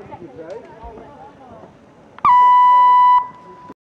What you say?